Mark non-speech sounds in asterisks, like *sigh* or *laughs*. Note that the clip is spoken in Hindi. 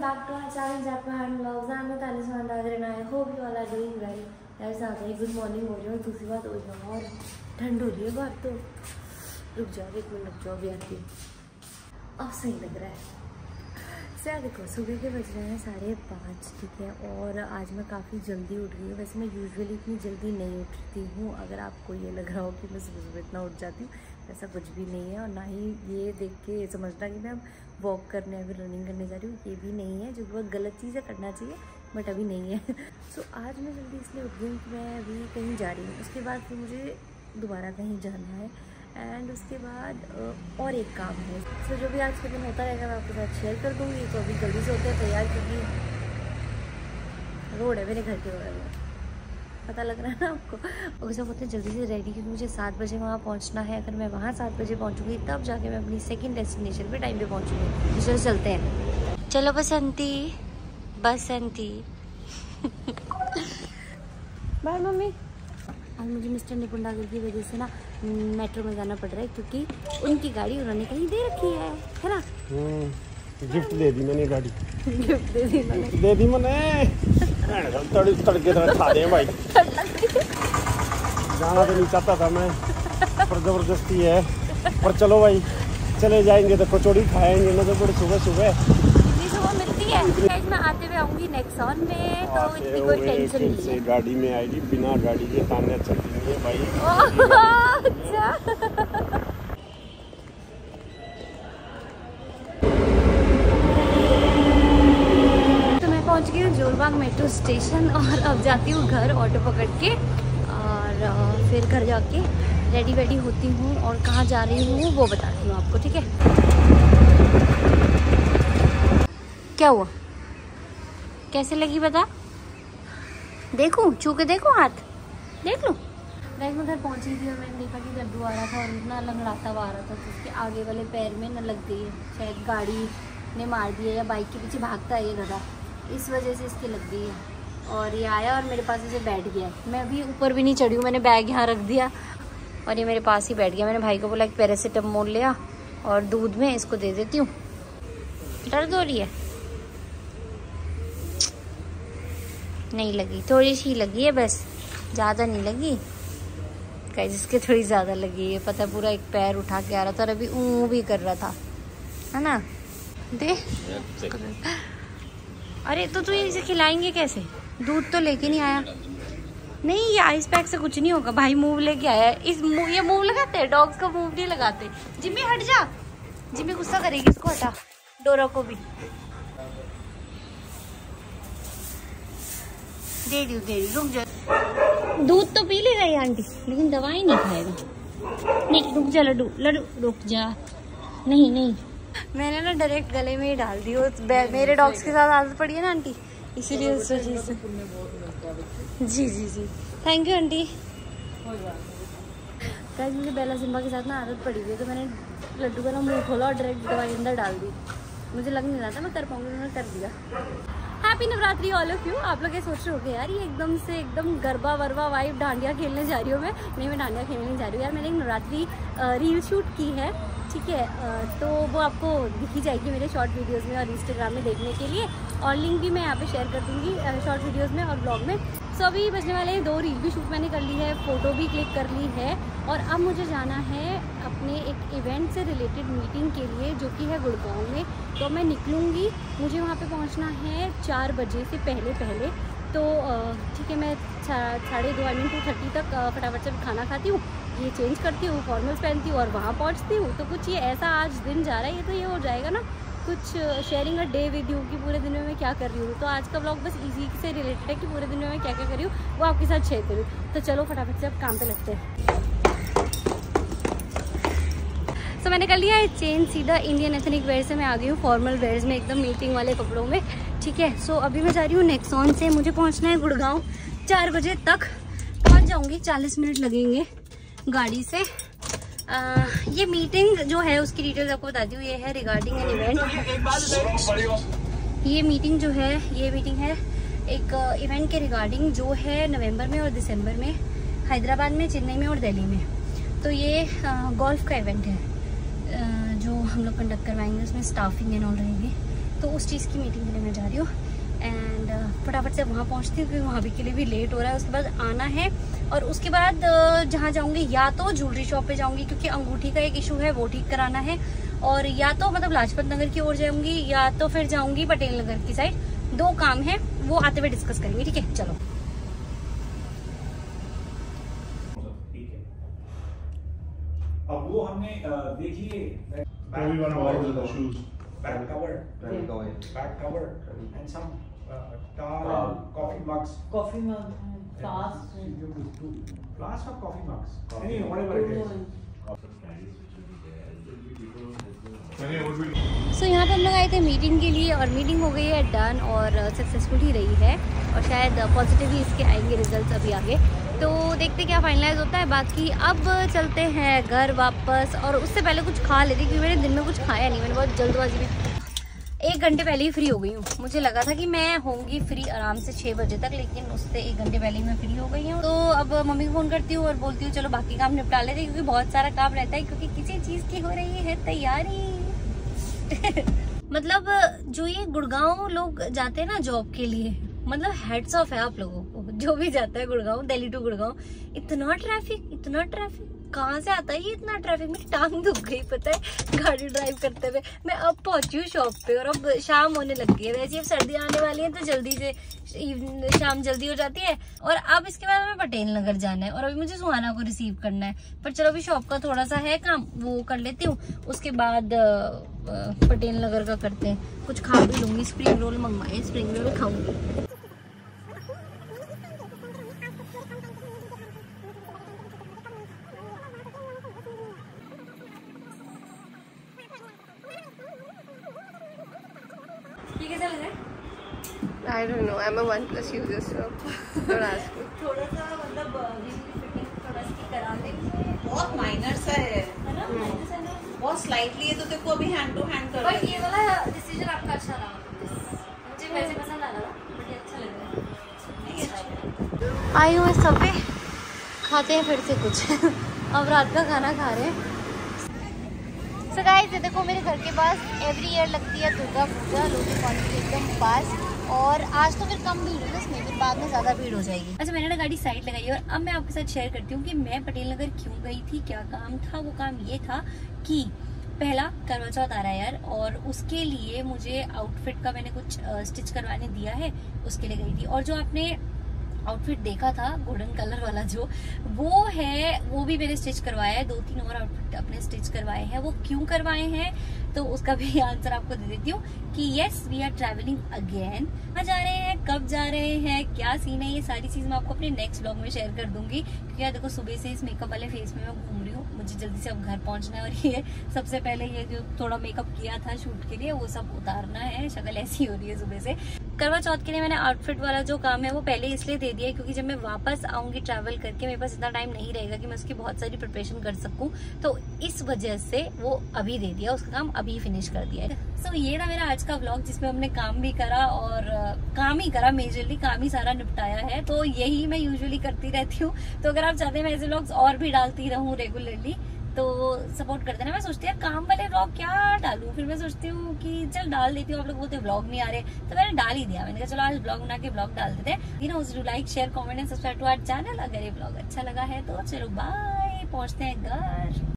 back to our channel Japan Vlogs. I'm with Anis Mandagar and I hope you all are doing well. यार ज़्यादा ही गुड मॉर्निंग हो रही है दूसरी बात हो रही है और ठंड हो रही है बात तो रुक जाओ एक मिनट रुक जाओ अभी आती अब सही लग रहा है सर देखो सुबह के बज रहे हैं साढ़े पाँच ठीक है और आज मैं काफ़ी जल्दी उठ गई हूँ वैसे मैं यूजुअली इतनी जल्दी नहीं उठती हूँ अगर आपको ये लग रहा हो कि मैं सुबह सुबह इतना उठ जाती हूँ ऐसा कुछ भी नहीं है और ना ही ये देख के समझना कि मैं अब वॉक करने अभी रनिंग करने जा रही हूँ ये भी नहीं है जो बहुत गलत चीज़ करना चाहिए बट अभी नहीं है। सो *laughs* so, आज मैं जल्दी इसलिए उठ गई कि मैं अभी कहीं जा रही हूँ। उसके बाद फिर मुझे दोबारा कहीं जाना है एंड उसके बाद और एक काम है। सो so, जो भी आज के दिन होता रहेगा मैं आपके साथ शेयर कर दूँगी। तो अभी जल्दी से होते हैं तैयार क्योंकि रोड है मेरे घर के रोड है पता लग रहा है ना आपको। और सब होते जल्दी से रेडी क्योंकि मुझे सात बजे वहाँ पहुँचना है। अगर मैं वहाँ सात बजे पहुँचूँगी तब जाके मैं अपनी सेकेंड डेस्टिनेशन पर टाइम पर पहुँचूँगी। तो चलो चलते हैं। चलो बसंती बसंती बाय मम्मी। आज मुझे मिस्टर निकुंडागर की वजह से ना मेट्रो में जाना पड़ रहा है क्योंकि उनकी गाड़ी उन्होंने कहीं दे रखी है है ना? गिफ्ट दे दी मैंने गाड़ी। *laughs* गिफ्ट दे दी मैंने। दे दी मैंने। तड़के खा दे भाई जाना तो नहीं चाहता था मैं पर ज़बरदस्ती है। पर चलो भाई चले जाएँगे तो कचौड़ी खाएँगे ना तो बड़े सुबह सुबह सुबह मिलती है। मैं आते हुए आऊँगी नेक्सॉन में तो इतनी कोई टेंशन नहीं है गाड़ी में आएगी बिना गाड़ी के ताने चलती है भाई अच्छा जोरबाग मेट्रो स्टेशन *laughs* और अब जाती हूँ घर ऑटो पकड़ के और फिर घर जाके रेडी वेडी होती हूँ और कहाँ जा रही हूँ वो बताती हूँ आपको, ठीक है? क्या हुआ? कैसे लगी बता? देखूँ? छू के देखूँ हाथ? देख लूँ? गाइस मैं घर पहुँची थी और मैंने देखा कि लड्डू आ रहा था और इतना लंगड़ाता हुआ आ रहा था तो उसके आगे वाले पैर में न लग गई है। शायद गाड़ी ने मार दिया या बाइक के पीछे भागता है ये गधा। इस वजह से इसकी लग गई है। और ये आया और मेरे पास इसे बैठ गया। मैं अभी ऊपर भी नहीं चढ़ी हूँ, मैंने बैग यहाँ रख दिया। और ये मेरे पास ही बैठ गया। मैंने भाई को बोला कि पैरासीटामोल लिया और दूध में इसको दे देती हूँ। दर्द हो रही है? नहीं लगी। थोड़ी सी लगी है बस। ज़्यादा नहीं लगी। गाइस जिसके थोड़ी ज़्यादा लगी है। पता पूरा एक पैर उठा के आ रहा था और अभी ऊँ भी कर रहा था। है ना? दे। अरे तो तू इसे खिलाएँगे कैसे? दूध तो लेके नहीं आया। नहीं, ये आइस पैक से कुछ नहीं होगा। भाई मूव लेके आया। इस मुँह ये मूव लगाते हैं? डॉग्स का मूव नहीं लगाते। जिम्मी, हट जा। जिम्मी गुस्सा करेगी इसको, हटा। डोरा को भी। दे दी दे दी रुक जा। दूध तो पी लेगा ये आंटी, लेकिन दवाई नहीं खाएगा। नहीं, रुक जा, लड्डू लड्डू, रुक जा। नहीं नहीं। मैंने ना डायरेक्ट गले में ही डाल दी बे- मेरे डॉग्स के साथ आदत पड़ी है ना आंटी, इसीलिए उस वजह से। जी जी जी। Thank you aunty. गाइस मुझे बेला सिम्बा के साथ ना आदत पड़ी हुई है तो मैंने लड्डू का ना मुँह खोला और डायरेक्ट दवाई अंदर डाल दी। मुझे लग नहीं रहा था मैं कर पाऊँगी, उन्होंने कर दिया। Happy Navratri all of you आप लोग ये सोच रहे होगे, यार ये एकदम से एकदम गरबा वरबा वाइफ डांडिया खेलने जा रही हूँ मैं। नहीं, मैं डांडिया खेलने जा रही हूँ। यार मैंने एक नवरात्रि रील शूट की है। ठीक है तो वो आपको दिखी जाएगी मेरे शॉर्ट वीडियोस में और इंस्टाग्राम में देखने के लिए। और लिंक भी मैं यहाँ पे शेयर कर दूँगी शॉर्ट वीडियोस में और ब्लॉग में। सो अभी बजने वाले हैं दो रील भी शूट मैंने कर ली है फ़ोटो भी क्लिक कर ली है। और अब मुझे जाना है अपने एक इवेंट से रिलेटेड मीटिंग के लिए, जो कि है गुड़गांव में। तो मैं निकलूँगी, मुझे वहाँ पर पहुँचना है चार बजे से पहले पहले। तो ठीक है, मैं साढ़े दो आई मीन टू थर्टी तक फटाफट से खाना खाती हूँ। ये चेंज करती हूँ फॉर्मल्स पहनती हूँ और वहाँ पहुँचती हूँ। तो कुछ ये ऐसा आज दिन जा रहा है, ये तो ये हो जाएगा ना। कुछ sharing a day with you कि पूरे दिन में मैं क्या कर रही हूँ। तो आज का ब्लॉग बस इसी से रिलेटेड है कि पूरे दिन में मैं क्या क्या कर रही हूँ, वो आपके साथ शेयर करूँ। तो चलो फटाफट से अब काम पे लगते हैं। तो मैंने कर लिया है चेंज सीधा इंडियन एथनिक वेयर से मैं आ गई हूँ फॉर्मल वेयर्स में, एकदम मीटिंग वाले कपड़ों में। ठीक है सो अभी मैं जा रही हूँ नेक्सॉन से। मुझे पहुँचना है गुड़गांव, चार बजे तक। पहुँच जाऊँगी, चालीस मिनट लगेंगे। गाड़ी से। आ, ये मीटिंग जो है उसकी डिटेल्स आपको बताती हूँ ये है रिगार्डिंग एन इवेंट ये मीटिंग जो है ये मीटिंग है एक इवेंट के रिगार्डिंग जो है नवंबर में और दिसंबर में हैदराबाद में चेन्नई में और दिल्ली में। तो ये गोल्फ का इवेंट है। जो हम लोग कंडक्ट करवाएँगे उसमें स्टाफिंग एंड ऑल रहेगी। तो उस चीज़ की मीटिंग के लिए मैं जा रही हूँ। एंड फटाफट से वहाँ पहुँचती हूँ क्योंकि वहाँ भी के लिए भी लेट हो रहा है। उसके बाद आना है और उसके बाद जहाँ जाऊँगी या तो ज्वेलरी शॉप पे जाऊँगी क्योंकि अंगूठी का एक इशू है वो ठीक कराना है। और या तो मतलब लाजपत नगर की ओर जाऊँगी या तो फिर जाऊँगी पटेल नगर की साइड दो काम है वो आते हुए डिस्कस करेंगे ठीक है? चलो। अब वो हमने देख लिए Maybe one more with the shoes. back cover Uh, Towel. coffee mugs. Coffee mug, flask. flask or coffee mugs? Coffee mug. whatever it is. So so, यहाँ पे हम लोग आए थे मीटिंग के लिए और मीटिंग हो गई है डन और सक्सेसफुल ही रही है और शायद पॉजिटिवली इसके आएँगे रिजल्ट्स अभी आगे। तो देखते क्या फाइनलाइज होता है। बाकी अब चलते हैं घर वापस और उससे पहले कुछ खा लेते क्योंकि मैंने दिन में कुछ खाया नहीं मैंने बहुत जल्दबाजी में एक घंटे पहले ही फ्री हो गई हूँ। मुझे लगा था कि मैं होंगी फ्री आराम से छह बजे तक, लेकिन उससे एक घंटे पहले ही मैं फ्री हो गई हूँ। तो अब मम्मी को फ़ोन करती हूँ और बोलती हूँ, चलो बाकी काम निपटा लेते क्योंकि बहुत सारा काम रहता है, क्योंकि किसी चीज़ की हो रही है तैयारी। *laughs* मतलब जो ये गुड़गांव लोग जाते हैं ना जॉब के लिए मतलब हेड्स ऑफ़ है आप लोगों को। जो भी जाता है गुड़गांव, दिल्ली टू गुड़गांव, इतना ट्रैफ़िक इतना ट्रैफ़िक कहाँ से आता है ये इतना ट्रैफ़िक मेरी टांग दुख गई, पता है? गाड़ी ड्राइव करते हुए। मैं अब पहुँची हूँ शॉप पे और अब शाम होने लग गई है। वैसे अब सर्दी आने वाली है तो जल्दी से शाम जल्दी हो जाती है। और अब इसके बाद हमें पटेल नगर जाना है और अभी मुझे सुहाना को रिसीव करना है। पर चलो अभी शॉप का थोड़ा सा है काम, वो कर लेती हूँ। उसके बाद पटेल नगर का करते हैं। कुछ खा भी लूँगी स्प्रिंग रोल मंगवाए स्प्रिंग रोल खाऊँगी। ये कैसा लग रहा है? I don't know. I'm a OnePlus user, so don't *laughs* ask me. थोड़ा सा मतलब फिटिंग थोड़ा सी करा लेंगे बहुत माइनर सा है। है ना? Minus है ना? बहुत स्लाइटली है तो देखो अभी हैंड टू हैंड कर बट ये वाला डिसीज़न आपका अच्छा रहा। मुझे वैसे पसंद आ रहा बट ये अच्छा लग रहा है। आई हूँ। सबे खाते हैं फिर से कुछ। *laughs* अब रात का खाना खा रहे हैं। सो गाइस ये देखो मेरे घर के पास एवरी ईयर लगती है दुर्गा पूजा के एकदम पास और आज तो फिर कम भीड़ है इसमें, फिर बाद में ज़्यादा भीड़ हो जाएगी। अच्छा मैंने ना गाड़ी साइड लगाई और अब मैं आपके साथ शेयर करती हूँ कि मैं पटेल नगर क्यों गई थी, क्या काम था, वो काम ये था कि पहला करवा चौथ आ रहा है यार, और उसके लिए मुझे आउटफिट का मैंने कुछ स्टिच करवाने दिया है, उसके लिए गई थी। और जो आपने आउटफिट देखा था गोल्डन कलर वाला जो, वो है, वो भी मैंने स्टिच करवाया है दो तीन और आउटफिट अपने स्टिच करवाए हैं, वो क्यों करवाए हैं? तो उसका भी *laughs* आंसर आपको दे देती हूँ कि yes we are travelling again कहाँ जा रहे हैं, कब जा रहे हैं, क्या सीन है, ये सारी चीज़ मैं आपको अपने नेक्स्ट ब्लॉग में शेयर कर दूँगी। क्योंकि यार देखो, सुबह से इस मेकअप वाले फेस में मैं घूम रही हूँ, मुझे जल्दी से अब घर पहुँचना है और ये सबसे पहले ये जो थोड़ा मेकअप किया था शूट के लिए, वो सब उतारना है, शक्ल ऐसी हो रही है सुबह से। करवा चौथ के लिए मैंने आउटफिट वाला जो काम है, वो पहले इसलिए दे दिया क्योंकि जब मैं वापस आऊँगी ट्रैवल करके, मेरे पास इतना टाइम नहीं रहेगा कि मैं उसकी बहुत सारी प्रिपरेशन कर सकूँ। तो इस वजह से वो अभी दे दिया, उसका काम अभी फिनिश कर दिया है। सो so, ये था मेरा आज का व्लॉग जिसमें हमने काम भी करा और काम ही करा मेजरली काम ही सारा निपटाया है। तो यही मैं यूजुअली करती रहती हूँ। तो अगर आप चाहते हैं मैं ऐसे व्लॉग्स और भी डालती रहूँ रेगुलरली तो सपोर्ट कर देना। मैं सोचती हूँ काम वाले व्लॉग क्या डालूं? फिर मैं सोचती हूँ कि चल डाल देती हूँ। आप लोग बोलते व्लॉग नहीं आ रहे। तो मैंने डाल ही दिया। मैंने कहा चलो आज ब्लॉग बना के ब्लॉग डाल देते हैं। ना like share comment and subscribe to our channel अगर ये ब्लॉग अच्छा लगा है तो चलो बाय पहुँचते हैं घर।